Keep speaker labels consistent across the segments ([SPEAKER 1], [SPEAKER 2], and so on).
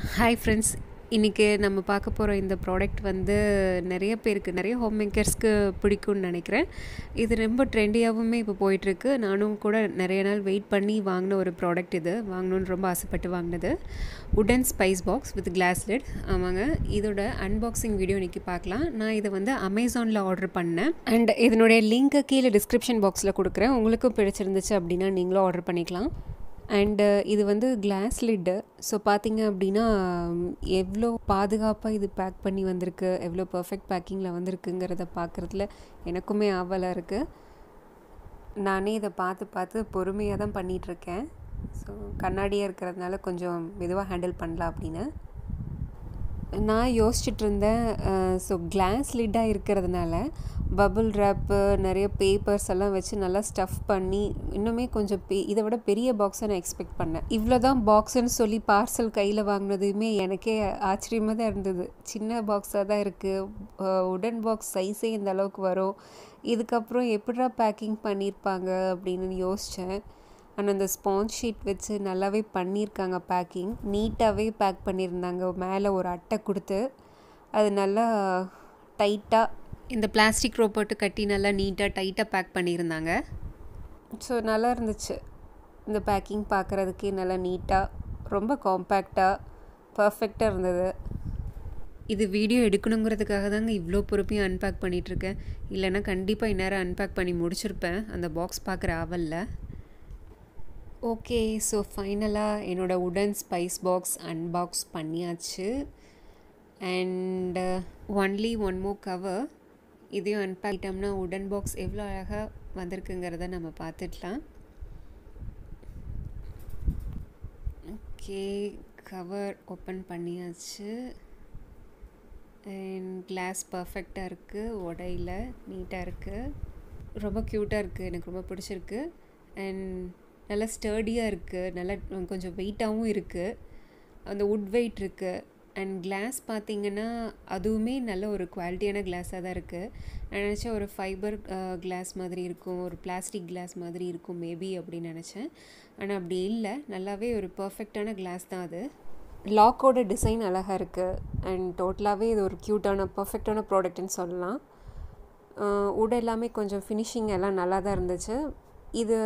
[SPEAKER 1] Hi friends இன்றைக்கி நம்ம பார்க்க போகிற இந்த ப்ராடக்ட் வந்து நிறைய பேருக்கு நிறைய ஹோம் மேக்கர்ஸ்க்கு பிடிக்கும்னு நினைக்கிறேன். இது ரொம்ப ட்ரெண்டியாகவுமே இப்போ போயிட்டுருக்கு. நானும் கூட நிறைய நாள் வெயிட் பண்ணி வாங்கின ஒரு ப்ராடக்ட் இது. வாங்கணுன்னு ரொம்ப ஆசைப்பட்டு வாங்கினது. Wooden spice box with glass lid ஆமாங்க. இதோட அன்பாக்சிங் வீடியோ இன்றைக்கி பார்க்கலாம். நான் இதை வந்து அமேசானில் ஆர்டர் பண்ணேன். அண்ட் இதனுடைய லிங்க்கை கீழே டிஸ்கிரிப்ஷன் பாக்ஸில் கொடுக்குறேன். உங்களுக்கும் பிடிச்சிருந்துச்சு அப்படின்னா நீங்களும் ஆர்டர் பண்ணிக்கலாம். அண்டு இது வந்து கிளாஸ் லிட்டு ஸோ பார்த்தீங்க அப்படின்னா எவ்வளோ பாதுகாப்பாக இது பேக் பண்ணி வந்திருக்கு எவ்வளோ பர்ஃபெக்ட் பேக்கிங்கில் வந்திருக்குங்கிறத பார்க்குறதுல எனக்குமே ஆவலாக இருக்குது நானே இதை பார்த்து பார்த்து பொறுமையாக தான் பண்ணிகிட்ருக்கேன் ஸோ கண்ணாடியாக இருக்கிறதுனால கொஞ்சம் மெதுவாக ஹேண்டில் பண்ணலாம் அப்படின்னு. நான் யோசிச்சுட்டு இருந்தேன் ஸோ கிளாஸ் லிட்டாக இருக்கிறதுனால பபுள் ரேப்பு நிறைய பேப்பர்ஸ் எல்லாம் வச்சு நல்லா ஸ்டஃப் பண்ணி இன்னுமே கொஞ்சம் பெ இதை விட பெரிய பாக்ஸை நான் எக்ஸ்பெக்ட் பண்ணேன். இவ்வளோ தான் பாக்ஸுன்னு சொல்லி பார்சல் கையில் வாங்கினதுமே எனக்கே ஆச்சரியமாக தான் இருந்தது. சின்ன பாக்ஸாக தான் இருக்குது உடன் பாக்ஸ் சைஸே இந்த அளவுக்கு வரும். இதுக்கப்புறம் எப்படா பேக்கிங் பண்ணியிருப்பாங்க அப்படின்னு யோசித்தேன் ஆனால் அந்த ஸ்பாஞ்ச் ஷீட் வச்சு நல்லாவே பண்ணியிருக்காங்க பேக்கிங் நீட்டாகவே பேக் பண்ணியிருந்தாங்க. மேலே ஒரு அட்டை கொடுத்து அது நல்லா டைட்டாக இந்த பிளாஸ்டிக் ரோபோட்டு கட்டி நல்லா நீட்டாக டைட்டாக பேக் பண்ணியிருந்தாங்க. ஸோ நல்லா இருந்துச்சு. இந்த பேக்கிங் பார்க்குறதுக்கே நல்லா நீட்டாக ரொம்ப காம்பேக்டாக பர்ஃபெக்டாக இருந்தது. இது வீடியோ எடுக்கணுங்கிறதுக்காக தாங்க இவ்வளோ பொறுப்பையும் அன்பேக் பண்ணிகிட்ருக்கேன் இல்லைன்னா கண்டிப்பாக இந்நேரம் அன்பேக் பண்ணி முடிச்சிருப்பேன். அந்த பாக்ஸ் பார்க்குற ஆவலில். ஓகே ஸோ ஃபைனலாக என்னோடய உடன் ஸ்பைஸ் பாக்ஸ் அன்பாக்ஸ் பண்ணியாச்சு. And only one more cover இதையும் அன்பாக்கிட்டோம்னா உடன் பாக்ஸ் எவ்வளோ அழகாக வந்திருக்குங்கிறத நம்ம பார்த்துக்கலாம். ஓகே கவர் ஓப்பன் பண்ணியாச்சு. அண்ட் கிளாஸ் பர்ஃபெக்டாக இருக்குது உடையில நீட்டாக இருக்குது ரொம்ப க்யூட்டாக இருக்குது எனக்கு ரொம்ப பிடிச்சிருக்கு. அண்ட் நல்லா ஸ்டர்டியாக இருக்குது நல்லா கொஞ்சம் வெயிட்டாகவும் இருக்குது அந்த உட் வெயிட் இருக்குது அண்ட் கிளாஸ் பார்த்திங்கன்னா அதுவுமே நல்ல ஒரு குவாலிட்டியான கிளாஸாக தான் இருக்குது நான் நினச்சேன் ஒரு ஃபைபர் கிளாஸ் மாதிரி இருக்கும். ஒரு பிளாஸ்டிக் கிளாஸ் மாதிரி இருக்கும் மேபி அப்படின்னு நினச்சேன். ஆனால் அப்படி இல்லை. நல்லாவே ஒரு பர்ஃபெக்டான கிளாஸ் தான் அது. லாக்கோட டிசைன் அழகாக இருக்குது அண்ட் டோட்டலாகவே இது ஒரு க்யூட்டான பர்ஃபெக்டான ப்ராடக்ட்னு சொல்லலாம். உட் எல்லாமே கொஞ்சம் ஃபினிஷிங் எல்லாம் நல்லா தான் இருந்துச்சு. இது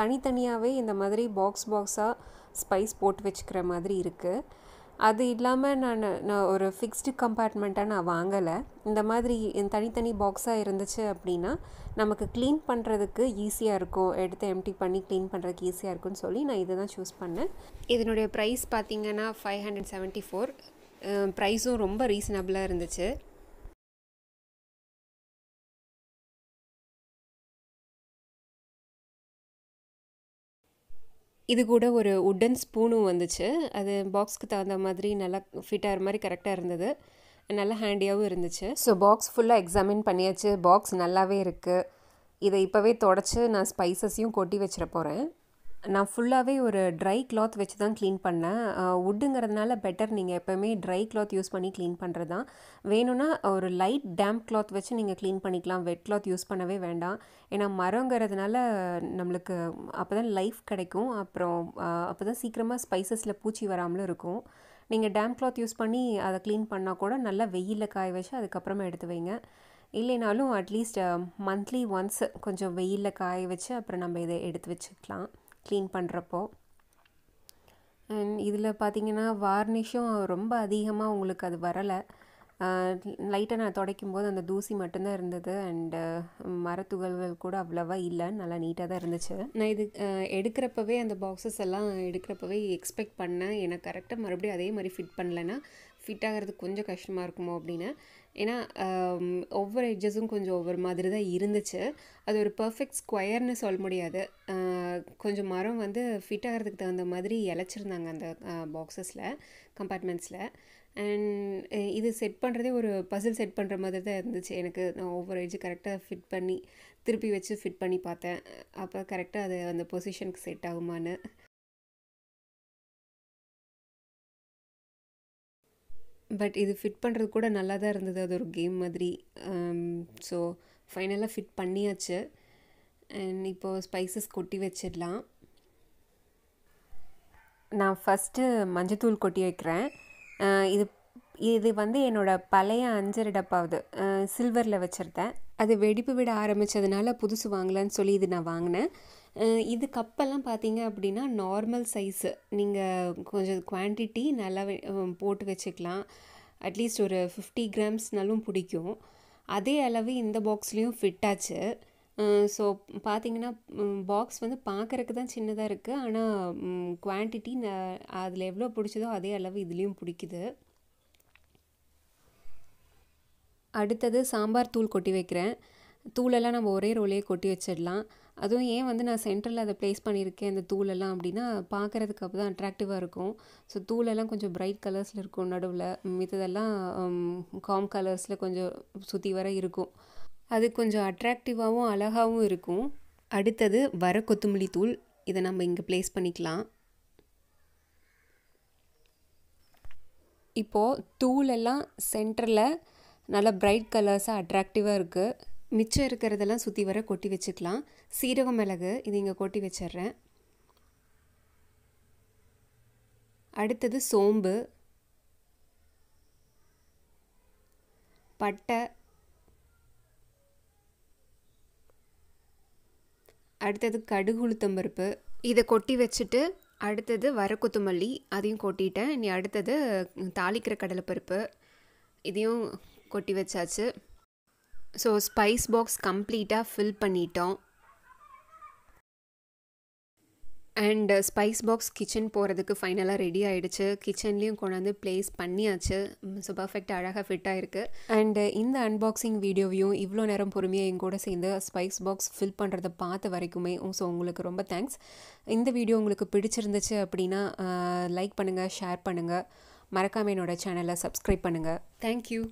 [SPEAKER 1] தனித்தனியாகவே இந்த மாதிரி பாக்ஸ் பாக்ஸாக ஸ்பைஸ் போட்டு வச்சுக்கிற மாதிரி இருக்குது அது இல்லாமல் நான் நான் ஒரு ஃபிக்ஸ்டு கம்பார்ட்மெண்ட்டாக நான் வாங்கலை. இந்த மாதிரி தனித்தனி பாக்ஸாக இருந்துச்சு அப்படின்னா நமக்கு க்ளீன் பண்ணுறதுக்கு ஈஸியாக இருக்கும். எடுத்து எம்டி பண்ணி க்ளீன் பண்ணுறதுக்கு ஈஸியாக இருக்கும்னு சொல்லி நான் இதை தான் சூஸ் பண்ணேன். இதனுடைய ப்ரைஸ் பார்த்திங்கன்னா ஃபைவ் ஹண்ட்ரட் செவன்ட்டி ஃபோர் ப்ரைஸும் ரொம்ப ரீசனபிளாக இருந்துச்சு. இது கூட ஒரு உட்டன் ஸ்பூனும் வந்துச்சு. அது பாக்ஸ்க்கு தகுந்த மாதிரி நல்லா ஃபிட் ஆகிற மாதிரி கரெக்டாக இருந்தது. நல்லா ஹேண்டியாகவும் இருந்துச்சு. ஸோ பாக்ஸ் ஃபுல்லாக எக்ஸாமின் பண்ணியாச்சு. பாக்ஸ் நல்லாவே இருக்குது இதை இப்போவே தொடச்சி நான் ஸ்பைசஸையும் கொட்டி வச்சிட போகிறேன் நான் ஃபுல்லாகவே ஒரு ட்ரை கிளாத் வச்சு தான் க்ளீன் பண்ணேன் உட்டுங்கிறதுனால பெட்டர் நீங்கள் எப்போவுமே ட்ரை கிளாத் யூஸ் பண்ணி க்ளீன் பண்ணுறது தான் வேணும்னா ஒரு லைட் டேம்ப் கிளாத் வச்சு நீங்கள் க்ளீன் பண்ணிக்கலாம். வெட் கிளாத் யூஸ் பண்ணவே வேண்டாம். ஏன்னா மரங்கிறதுனால நம்மளுக்கு அப்போ தான் லைஃப் கிடைக்கும். அப்புறம் அப்போ தான் சீக்கிரமாக ஸ்பைசஸில் பூச்சி வராமலும் இருக்கும். நீங்கள் டேம் கிளாத் யூஸ் பண்ணி அதை க்ளீன் பண்ணால் கூட நல்லா வெயிலில் காய வச்சு அதுக்கப்புறமா எடுத்து வைங்க. இல்லைனாலும் அட்லீஸ்ட் மந்த்லி ஒன்ஸ் கொஞ்சம் வெயிலில் காய வச்சு அப்புறம் நம்ம இதை எடுத்து வச்சுக்கலாம். க்ளீன் பண்ணுறப்போ அண்ட் இதில் பார்த்தீங்கன்னா வார்னிஷும் ரொம்ப அதிகமாக உங்களுக்கு அது வரலை. லைட்டாக நான் துடைக்கும் போது அந்த தூசி மட்டும்தான் இருந்தது. அண்டு மரத்துகள்கள் கூட அவ்வளோவா இல்லை. நல்லா நீட்டாக தான் இருந்துச்சு. நான் இது எடுக்கிறப்பவே அந்த பாக்ஸஸ் எல்லாம் எடுக்கிறப்பவே எக்ஸ்பெக்ட் பண்ணேன். எனக்கு கரெக்டாக மறுபடியும் அதே மாதிரி ஃபிட் பண்ணலைன்னா ஃபிட் ஆகிறது கொஞ்சம் கஷ்டமாக இருக்குமோ அப்படின்னு. ஏன்னா ஒவ்வொரு எட்ஜஸும் கொஞ்சம் ஒவ்வொரு மாதிரி தான் இருந்துச்சு. அது ஒரு பர்ஃபெக்ட் ஸ்கொயர்னு சொல்ல முடியாது. கொஞ்சம் மரம் வந்து ஃபிட் ஆகிறதுக்கு தகுந்த மாதிரி இழைச்சிருந்தாங்க அந்த பாக்ஸஸில் கம்பார்ட்மெண்ட்ஸில் அண்ட் இது செட் பண்ணுறதே ஒரு பசில் செட் பண்ணுற மாதிரி தான் இருந்துச்சு. எனக்கு நான் ஒவ்வொரு எஜ்ஜு கரெக்டாக ஃபிட் பண்ணி திருப்பி வச்சு ஃபிட் பண்ணி பார்த்தேன். அப்போ கரெக்டாக அது அந்த பொசிஷனுக்கு செட் ஆகுமான்னு. பட் இது ஃபிட் பண்ணுறது கூட நல்லா தான் இருந்தது. அது ஒரு கேம் மாதிரி. ஸோ ஃபைனலாக ஃபிட் பண்ணியாச்சு. அண்ட் இப்போது ஸ்பைசஸ் கொட்டி வச்சிடலாம். நான் ஃபஸ்ட்டு மஞ்சத்தூள் கொட்டி வைக்கிறேன். இது இது வந்து என்னோடய பழைய அஞ்சரை டப்பாவது சில்வரில் வச்சுருந்தேன். அது வெடிப்பு விட ஆரம்பித்ததுனால புதுசு வாங்கலான்னு சொல்லி இது நான் வாங்கினேன். இது கப்பெல்லாம் பார்த்தீங்க அப்படின்னா நார்மல் சைஸு நீங்கள் கொஞ்சம் குவான்டிட்டி நல்லா போட்டு வச்சுக்கலாம். அட்லீஸ்ட் ஒரு ஃபிஃப்டி கிராம்ஸ்னாலும் பிடிக்கும். அதே அளவு இந்த பாக்ஸ்லேயும் ஃபிட் ஆச்சு. ஸோ பார்த்தீங்கன்னா பாக்ஸ் வந்து பார்க்குறக்கு தான் சின்னதாக இருக்குது ஆனால் குவான்டிட்டி அதில் எவ்வளோ பிடிச்சதோ அதே அளவு இதுலேயும் பிடிக்குது. அடுத்தது சாம்பார் தூள் கொட்டி வைக்கிறேன். தூளெல்லாம் நம்ம ஒரே ரோலையே கொட்டி வச்சிடலாம். அதுவும் ஏன் வந்து நான் சென்டரில் அதை ப்ளேஸ் பண்ணியிருக்கேன் அந்த தூளெல்லாம் அப்படின்னா பார்க்குறதுக்கு அப்போ தான் அட்ராக்டிவாக இருக்கும். ஸோ தூளெல்லாம் கொஞ்சம் ப்ரைட் கலர்ஸில் இருக்கும் நடுவில். மித்ததெல்லாம் காம் கலர்ஸில் கொஞ்சம் சுற்றி வர இருக்கும். அது கொஞ்சம் அட்ராக்டிவாகவும் அழகாகவும் இருக்கும். அடுத்தது வர கொத்தமல்லி தூள். இதை நம்ம இங்கே ப்ளேஸ் பண்ணிக்கலாம். இப்போது தூளெல்லாம் சென்டரில் நல்லா பிரைட் கலர்ஸாக அட்ராக்டிவாக இருக்குது மிச்சம் இருக்கிறதெல்லாம் சுற்றி வர கொட்டி வச்சுக்கலாம். சீரக மிளகு இது இங்கே கொட்டி வச்சிடுறேன். அடுத்தது சோம்பு. பட்டை அடுத்தது கடுகு உளுத்தம்பருப்பு இதை கொட்டி வச்சுட்டு அடுத்தது வர கொத்தமல்லி அதையும் கொட்டிட்டேன். இனி அடுத்தது தாளிக்கிற கடலைப்பருப்பு இதையும் கொட்டி வச்சாச்சு. ஸோ ஸ்பைஸ் பாக்ஸ் கம்ப்ளீட்டாக ஃபில் பண்ணிட்டோம். அண்ட் ஸ்பைஸ் பாக்ஸ் கிச்சன் போகிறதுக்கு ஃபைனலாக ரெடி ஆகிடுச்சு கிச்சன்லேயும் கொண்டாந்து ப்ளேஸ் பண்ணியாச்சு. ஸோ பர்ஃபெக்ட் அழகாக ஃபிட் ஆகிருக்கு அண்ட் இந்த அன்பாக்சிங் வீடியோவையும் இவ்வளோ நேரம் பொறுமையாக என் கூட சேர்ந்து ஸ்பைஸ் பாக்ஸ் ஃபில் பண்ணுறத பார்த்த வரைக்குமே ஸோ உங்களுக்கு ரொம்ப தேங்க்ஸ் இந்த வீடியோ உங்களுக்கு பிடிச்சிருந்துச்சு அப்படின்னா லைக் பண்ணுங்கள் ஷேர் பண்ணுங்கள் மறக்காமல் என்னோடய சேனலை சப்ஸ்கிரைப் பண்ணுங்கள் தேங்க்யூ